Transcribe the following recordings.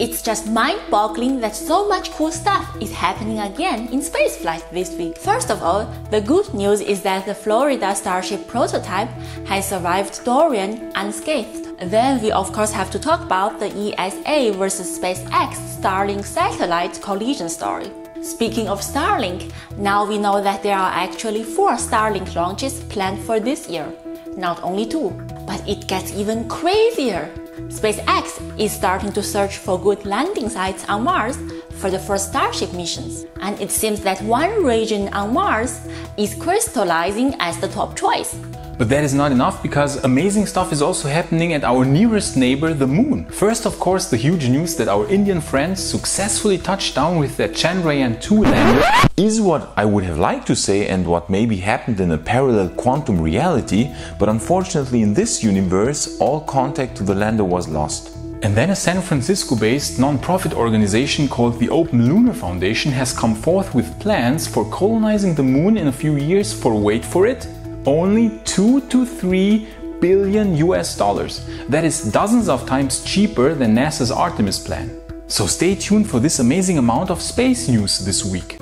It's just mind-boggling that so much cool stuff is happening again in spaceflight this week. First of all, the good news is that the Florida Starship prototype has survived Dorian unscathed. Then we of course have to talk about the ESA versus SpaceX Starlink satellite collision story. Speaking of Starlink, now we know that there are actually four Starlink launches planned for this year, not only two. But it gets even crazier. SpaceX is starting to search for good landing sites on Mars for the first Starship missions, and it seems that one region on Mars is crystallizing as the top choice. But that is not enough because amazing stuff is also happening at our nearest neighbor, the Moon. First, of course, the huge news that our Indian friends successfully touched down with their Chandrayaan 2 lander is what I would have liked to say and what maybe happened in a parallel quantum reality, but unfortunately in this universe, all contact to the lander was lost. And then a San Francisco based non-profit organization called the Open Lunar Foundation has come forth with plans for colonizing the moon in a few years for, wait for it, only 2 to 3 billion US dollars. That is dozens of times cheaper than NASA's Artemis plan. So stay tuned for this amazing amount of space news this week.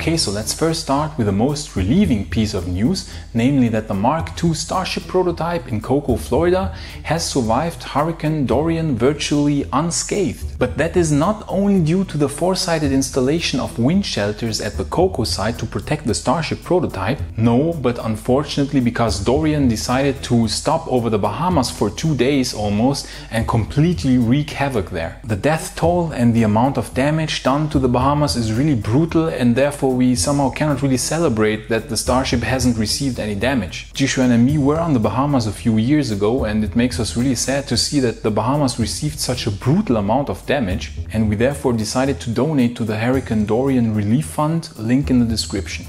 Okay, so let's first start with the most relieving piece of news, namely that the Mark II Starship prototype in Cocoa, Florida has survived Hurricane Dorian virtually unscathed. But that is not only due to the foresighted installation of wind shelters at the Cocoa site to protect the Starship prototype, no, but unfortunately because Dorian decided to stop over the Bahamas for two days almost and completely wreak havoc there. The death toll and the amount of damage done to the Bahamas is really brutal and therefore we somehow cannot really celebrate that the Starship hasn't received any damage. Jixuan and me were on the Bahamas a few years ago and it makes us really sad to see that the Bahamas received such a brutal amount of damage and we therefore decided to donate to the Hurricane Dorian Relief Fund, link in the description.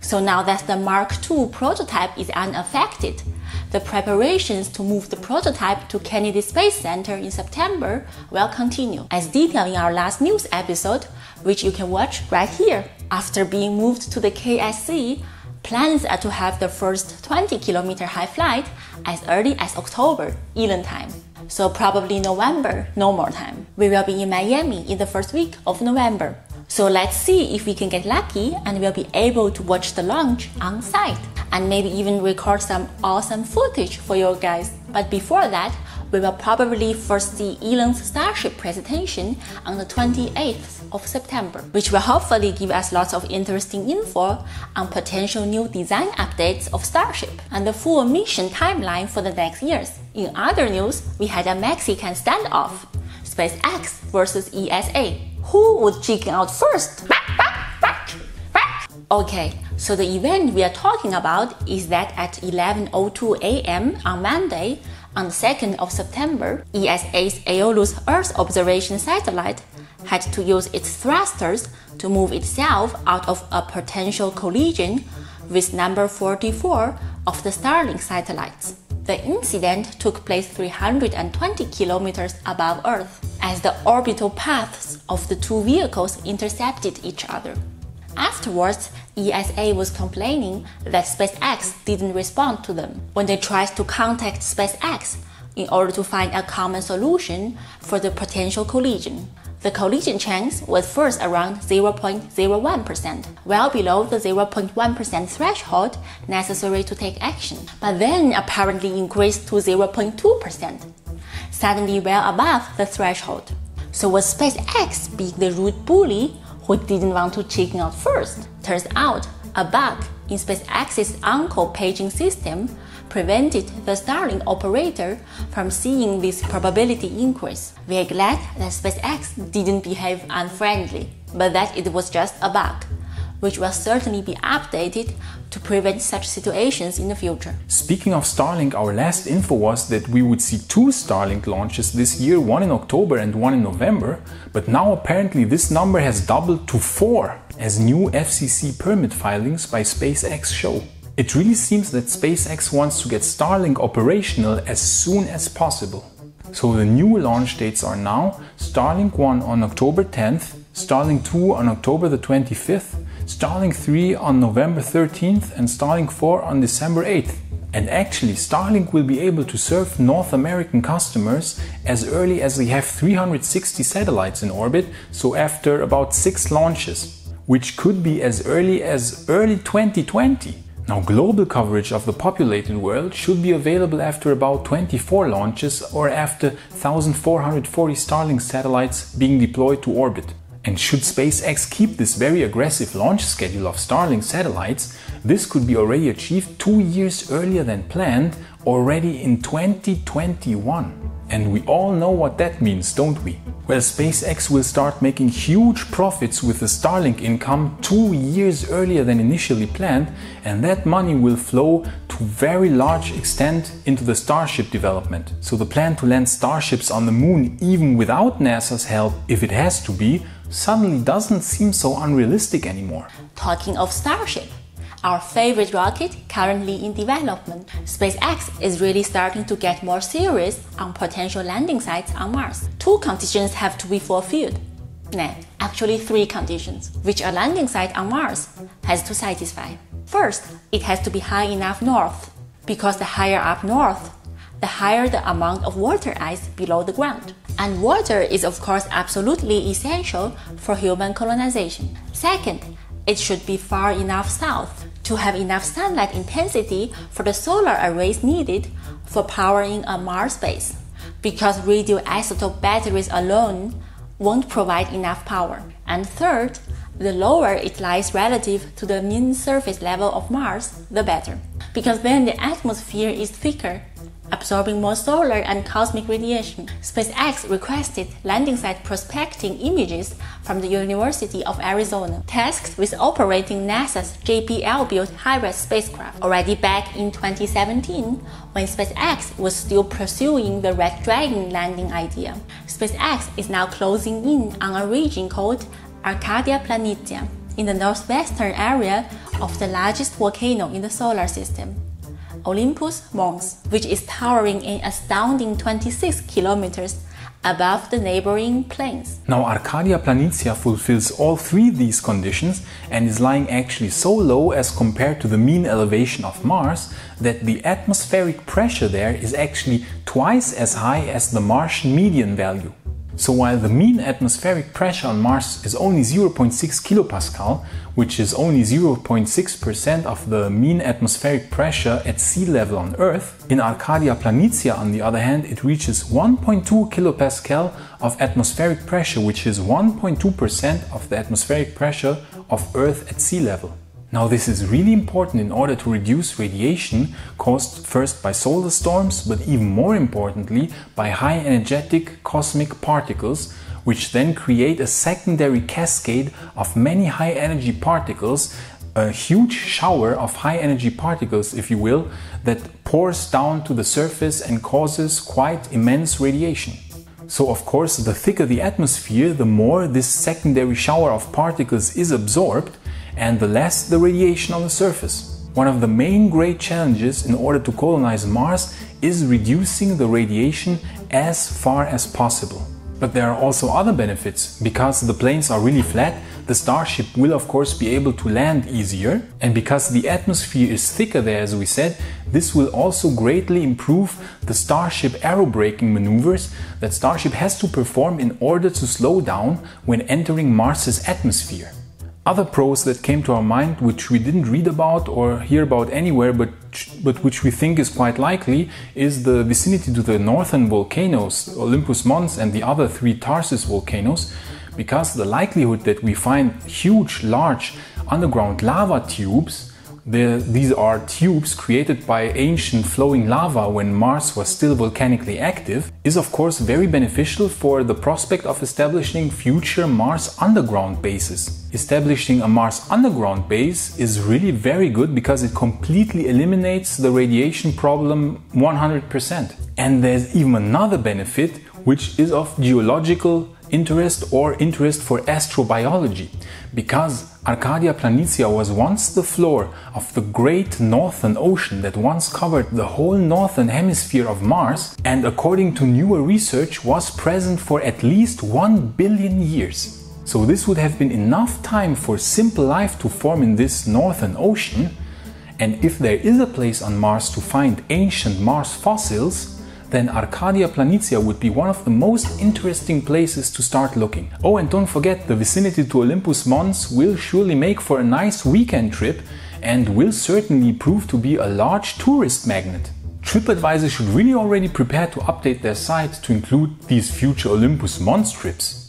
So now that the Mark II prototype is unaffected, the preparations to move the prototype to Kennedy Space Center in September will continue, as detailed in our last news episode, which you can watch right here. After being moved to the KSC, plans are to have the first 20 kilometer high flight as early as October, Elon time. So probably November, no more time. We will be in Miami in the first week of November. So let's see if we can get lucky and we'll be able to watch the launch on site and maybe even record some awesome footage for you guys. But before that, we will probably first see Elon's Starship presentation on the 28th of September, which will hopefully give us lots of interesting info on potential new design updates of Starship and the full mission timeline for the next years. In other news, we had a Mexican standoff SpaceX versus ESA. Who would chicken out first? Okay, so the event we are talking about is that at 11:02 a.m. on Monday, on the 2nd of September, ESA's Aeolus Earth observation satellite had to use its thrusters to move itself out of a potential collision with number 44 of the Starlink satellites. The incident took place 320 kilometers above Earth as the orbital paths of the two vehicles intercepted each other. Afterwards, ESA was complaining that SpaceX didn't respond to them when they tried to contact SpaceX in order to find a common solution for the potential collision. The collision chance was first around 0.01%, well below the 0.1% threshold necessary to take action, but then apparently increased to 0.2%, suddenly well above the threshold. So was SpaceX being the rude bully who didn't want to chicken out first. Turns out, a bug in SpaceX's on-call paging system prevented the Starlink operator from seeing this probability increase. We are glad that SpaceX didn't behave unfriendly, but that it was just a bug which will certainly be updated to prevent such situations in the future. Speaking of Starlink, our last info was that we would see two Starlink launches this year, one in October and one in November, but now apparently this number has doubled to four as new FCC permit filings by SpaceX show. It really seems that SpaceX wants to get Starlink operational as soon as possible. So the new launch dates are now Starlink 1 on October 10th, Starlink 2 on October the 25th, Starlink 3 on November 13th and Starlink 4 on December 8th. And actually, Starlink will be able to serve North American customers as early as they have 360 satellites in orbit, so after about 6 launches, which could be as early as early 2020. Now, global coverage of the populated world should be available after about 24 launches or after 1440 Starlink satellites being deployed to orbit. And should SpaceX keep this very aggressive launch schedule of Starlink satellites, this could be already achieved two years earlier than planned, already in 2021. And we all know what that means, don't we? Well, SpaceX will start making huge profits with the Starlink income two years earlier than initially planned, and that money will flow to very large extent into the Starship development. So the plan to land Starships on the moon even without NASA's help, if it has to be, suddenly doesn't seem so unrealistic anymore. Talking of Starship, our favorite rocket currently in development, SpaceX is really starting to get more serious on potential landing sites on Mars. Two conditions have to be fulfilled. Actually three conditions, which a landing site on Mars has to satisfy. First, it has to be high enough north, because the higher up north, the higher the amount of water ice below the ground. And water is, of course, absolutely essential for human colonization. Second, it should be far enough south to have enough sunlight intensity for the solar arrays needed for powering a Mars base, because radioisotope batteries alone won't provide enough power. And third, the lower it lies relative to the mean surface level of Mars, the better. Because then the atmosphere is thicker, absorbing more solar and cosmic radiation. SpaceX requested landing site prospecting images from the University of Arizona, tasked with operating NASA's JPL built high-res spacecraft. Already back in 2017, when SpaceX was still pursuing the Red Dragon landing idea, SpaceX is now closing in on a region called Arcadia Planitia in the northwestern area of the largest volcano in the solar system. Olympus Mons, which is towering an astounding 26 kilometers above the neighboring plains. Now, Arcadia Planitia fulfills all three of these conditions and is lying actually so low as compared to the mean elevation of Mars that the atmospheric pressure there is actually twice as high as the Martian median value. So while the mean atmospheric pressure on Mars is only 0.6 kilopascal, which is only 0.6% of the mean atmospheric pressure at sea level on Earth, in Arcadia Planitia on the other hand it reaches 1.2 kilopascal of atmospheric pressure, which is 1.2% of the atmospheric pressure of Earth at sea level. Now this is really important in order to reduce radiation caused first by solar storms, but even more importantly by high energetic cosmic particles, which then create a secondary cascade of many high energy particles, a huge shower of high energy particles, if you will, that pours down to the surface and causes quite immense radiation. So of course, the thicker the atmosphere, the more this secondary shower of particles is absorbed, and the less the radiation on the surface. One of the main great challenges in order to colonize Mars is reducing the radiation as far as possible. But there are also other benefits. Because the plains are really flat, the Starship will of course be able to land easier. And because the atmosphere is thicker there, as we said, this will also greatly improve the Starship aerobraking maneuvers that Starship has to perform in order to slow down when entering Mars's atmosphere. Other pros that came to our mind, which we didn't read about or hear about anywhere, but, but which we think is quite likely, is the vicinity to the northern volcanoes, Olympus Mons and the other three Tharsis volcanoes, because the likelihood that we find huge, large underground lava tubes the, these are tubes created by ancient flowing lava when Mars was still volcanically active, is of course very beneficial for the prospect of establishing future Mars underground bases. Establishing a Mars underground base is really very good because it completely eliminates the radiation problem 100%. And there's even another benefit, which is of geological interest or interest for astrobiology, because Arcadia Planitia was once the floor of the great northern ocean that once covered the whole northern hemisphere of Mars and according to newer research was present for at least 1 billion years. So this would have been enough time for simple life to form in this northern ocean. And if there is a place on Mars to find ancient Mars fossils, then Arcadia Planitia would be one of the most interesting places to start looking. Oh, and don't forget, the vicinity to Olympus Mons will surely make for a nice weekend trip and will certainly prove to be a large tourist magnet. TripAdvisor should really already prepare to update their site to include these future Olympus Mons trips.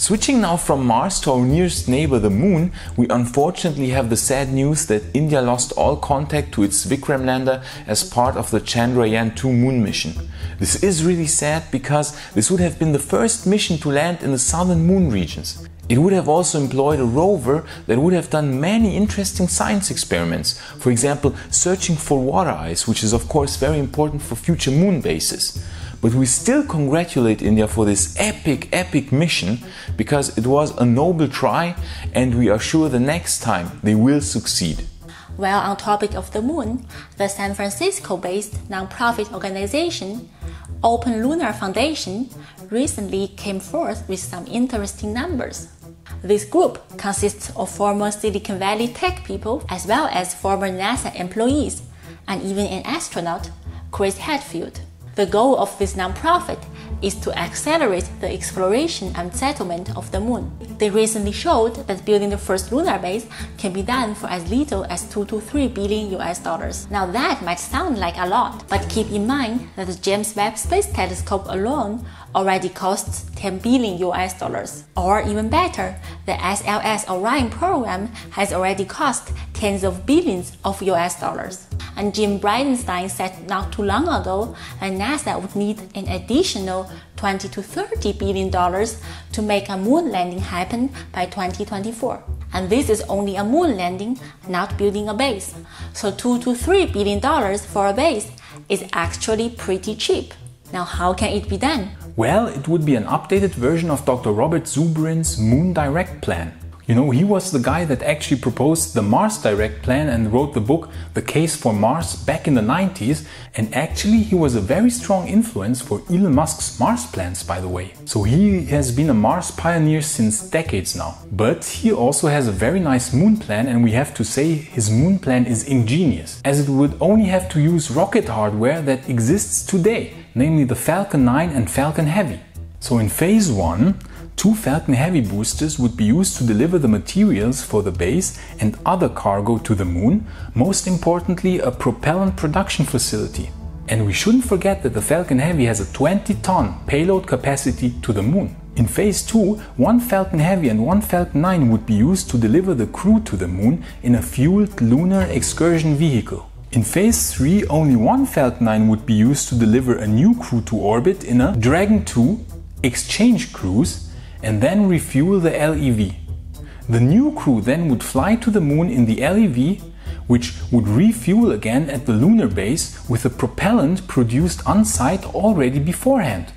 Switching now from Mars to our nearest neighbor, the Moon, we unfortunately have the sad news that India lost all contact to its Vikram lander as part of the Chandrayaan 2 moon mission. This is really sad because this would have been the first mission to land in the southern moon regions. It would have also employed a rover that would have done many interesting science experiments, for example, searching for water ice, which is of course very important for future moon bases. But we still congratulate India for this epic, epic mission because it was a noble try and we are sure the next time they will succeed. Well, on topic of the moon, the San Francisco-based nonprofit organization Open Lunar Foundation recently came forth with some interesting numbers. This group consists of former Silicon Valley tech people as well as former NASA employees and even an astronaut, Chris Hadfield. The goal of this nonprofit is to accelerate the exploration and settlement of the moon. They recently showed that building the first lunar base can be done for as little as 2 to 3 billion US dollars. Now that might sound like a lot, but keep in mind that the James Webb Space Telescope alone already costs 10 billion US dollars. Or even better, the SLS Orion program has already cost tens of billions of US dollars. And Jim Bridenstine said not too long ago that NASA would need an additional 20 to 30 billion dollars to make a moon landing happen by 2024. And this is only a moon landing, not building a base. So 2 to 3 billion dollars for a base is actually pretty cheap. Now how can it be done? Well, it would be an updated version of Dr. Robert Zubrin's Moon Direct plan. You know, he was the guy that actually proposed the Mars Direct plan and wrote the book The Case for Mars back in the 90s. And actually, he was a very strong influence for Elon Musk's Mars plans, by the way. So he has been a Mars pioneer since decades now. But he also has a very nice moon plan, and we have to say his moon plan is ingenious, as it would only have to use rocket hardware that exists today, namely the Falcon 9 and Falcon Heavy. So in phase 1, Two Falcon Heavy boosters would be used to deliver the materials for the base and other cargo to the moon, most importantly a propellant production facility. And we shouldn't forget that the Falcon Heavy has a 20 ton payload capacity to the moon. In phase 2, one Falcon Heavy and one Falcon 9 would be used to deliver the crew to the moon in a fueled lunar excursion vehicle. In phase 3, only one Falcon 9 would be used to deliver a new crew to orbit in a Dragon 2 exchange crews and then refuel the LEV. The new crew then would fly to the moon in the LEV, which would refuel again at the lunar base with the propellant produced on site already beforehand,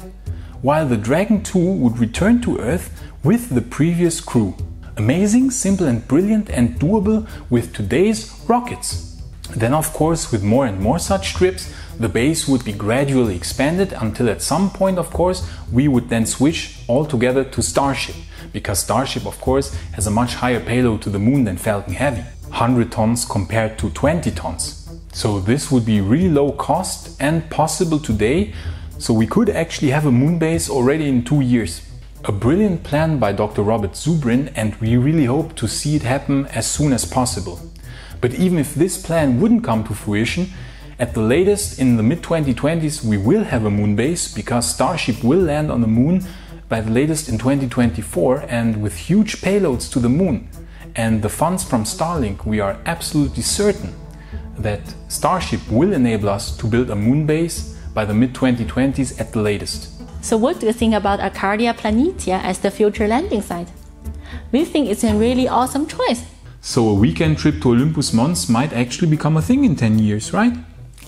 while the Dragon 2 would return to Earth with the previous crew. Amazing, simple and brilliant and doable with today's rockets. Then of course with more and more such trips the base would be gradually expanded until at some point of course we would then switch altogether to Starship because Starship of course has a much higher payload to the moon than Falcon Heavy 100 tons compared to 20 tons. So this would be really low cost and possible today so we could actually have a moon base already in two years. A brilliant plan by Dr. Robert Zubrin and we really hope to see it happen as soon as possible. But even if this plan wouldn't come to fruition, at the latest in the mid 2020s we will have a moon base because Starship will land on the moon by the latest in 2024 and with huge payloads to the moon and the funds from Starlink we are absolutely certain that Starship will enable us to build a moon base by the mid 2020s at the latest. So what do you think about Arcadia Planitia as the future landing site? We think it's a really awesome choice so a weekend trip to Olympus Mons might actually become a thing in 10 years, right?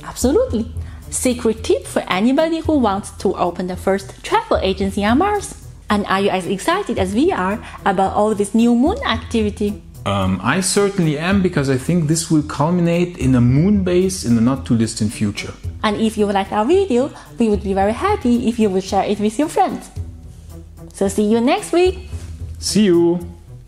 Absolutely. Secret tip for anybody who wants to open the first travel agency on Mars. And are you as excited as we are about all this new moon activity? Um, I certainly am because I think this will culminate in a moon base in the not too distant future. And if you like our video, we would be very happy if you would share it with your friends. So see you next week. See you!